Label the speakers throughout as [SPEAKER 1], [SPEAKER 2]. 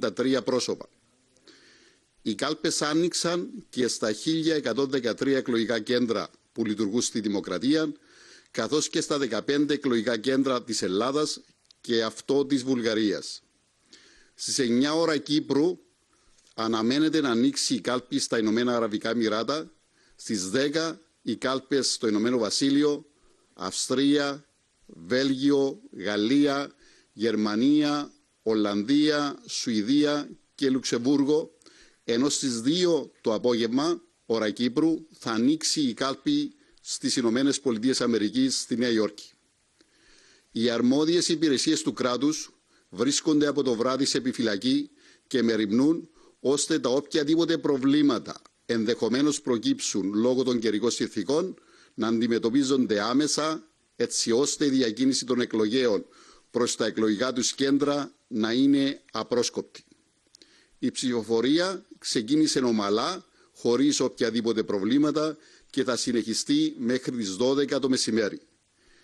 [SPEAKER 1] 3 πρόσωπα. Οι κάλπες άνοιξαν και στα 1113 εκλογικά κέντρα που λειτουργούν στη Δημοκρατία, καθώς και στα 15 εκλογικά κέντρα της Ελλάδας και αυτό της Βουλγαρίας. Στις 9 ώρα Κύπρου αναμένεται να ανοίξει η κάλπη στα Ηνωμένα Αραβικά Εμμυράτα, στις 10 οι κάλπες στο Ηνωμένο Βασίλειο, Αυστρία, Βέλγιο, Γαλλία, Γερμανία, Ολλανδία, Σουηδία και Λουξεμβούργο, ενώ στις 2 το απόγευμα, ώρα Κύπρου, θα ανοίξει η κάλπη στις Ηνωμένες Πολιτείες Αμερικής στη Νέα Υόρκη. Οι αρμόδιες υπηρεσίες του κράτους βρίσκονται από το βράδυ σε επιφυλακή και μεριμνούν ώστε τα οποιαδήποτε προβλήματα ενδεχομένως προκύψουν λόγω των καιρικών συνθήκων να αντιμετωπίζονται άμεσα έτσι ώστε η διακίνηση των εκλογέων προς τα εκλογικά τους κέντρα να είναι απρόσκοπτη. Η ψηφοφορία ξεκίνησε ομαλά, χωρίς οποιαδήποτε προβλήματα και θα συνεχιστεί μέχρι τις 12 το μεσημέρι.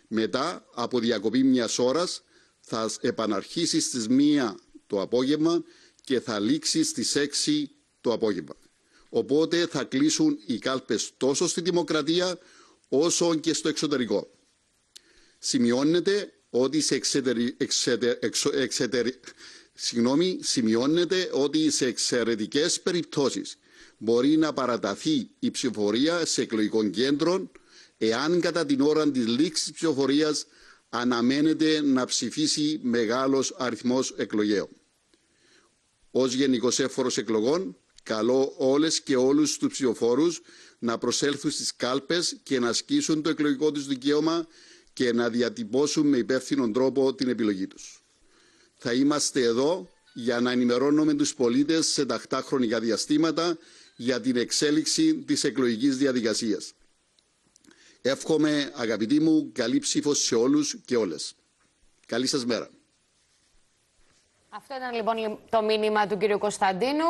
[SPEAKER 1] Μετά από διακοπή μιας ώρας θα επαναρχίσει στις 1 το απόγευμα και θα λήξει στις 6 το απόγευμα. Οπότε θα κλείσουν οι κάλπες τόσο στη δημοκρατία όσο και στο εξωτερικό. Σημειώνεται ότι σε, εξετeri... εξετeri... Συγγνώμη, σημειώνεται ότι σε εξαιρετικές περιπτώσεις μπορεί να παραταθεί η ψηφοφορία σε εκλογικών κέντρων εάν κατά την ώρα της λήξης ψηφοφορίας αναμένεται να ψηφίσει μεγάλος αριθμός εκλογέων. Ως Γενικός Έφορος Εκλογών καλώ όλες και όλους τους ψηφοφόρους να προσέλθουν στις κάλπες και να ασκήσουν το εκλογικό τους δικαίωμα και να διατυπώσουν με υπεύθυνον τρόπο την επιλογή τους. Θα είμαστε εδώ για να ενημερώνουμε τους πολίτες σε τακτά χρονικά διαστήματα για την εξέλιξη της εκλογικής διαδικασίας. Εύχομαι, αγαπητοί μου, καλή ψήφο σε όλους και όλες. Καλή σας μέρα.
[SPEAKER 2] Αυτό ήταν λοιπόν το μήνυμα του κύριου Κωνσταντίνου.